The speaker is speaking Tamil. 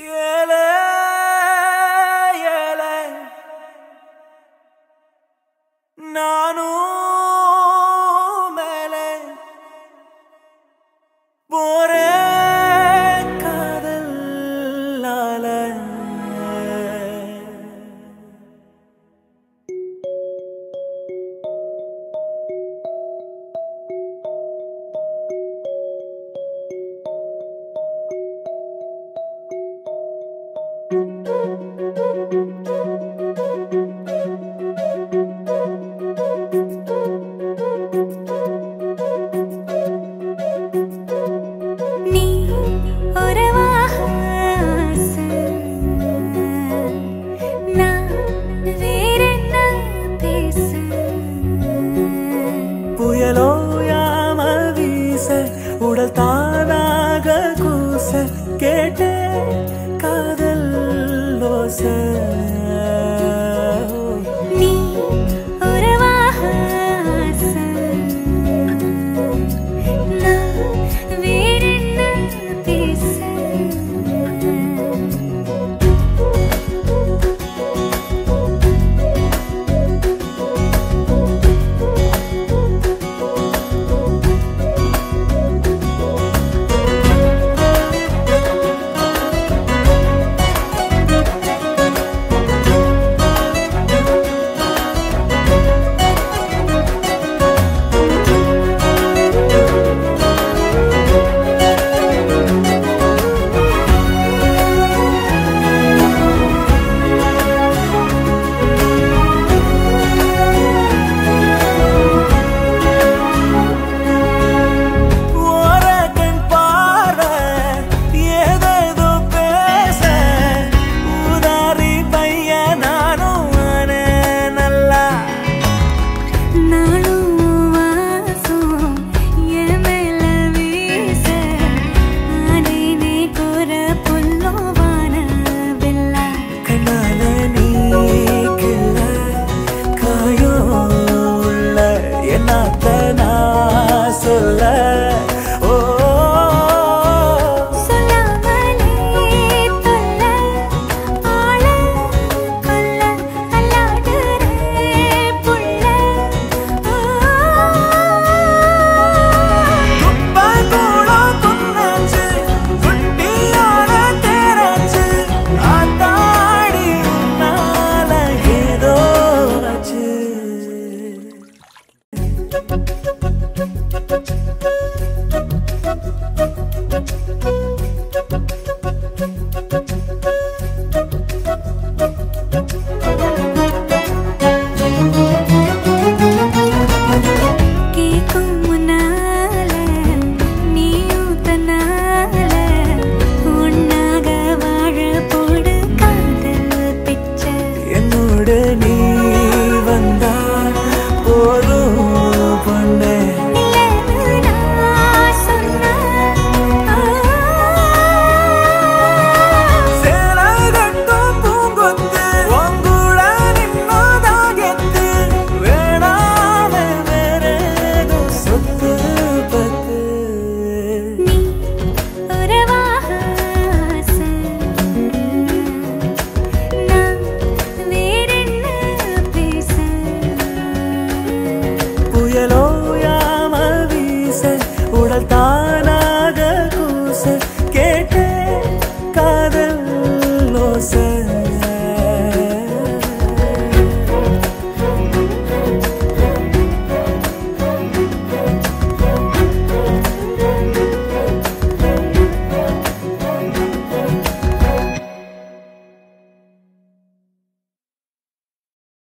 Yeah. உடல் தானாக கூச கேட்டே காதல் ஓச என்னத்த நான் சொல்ல falta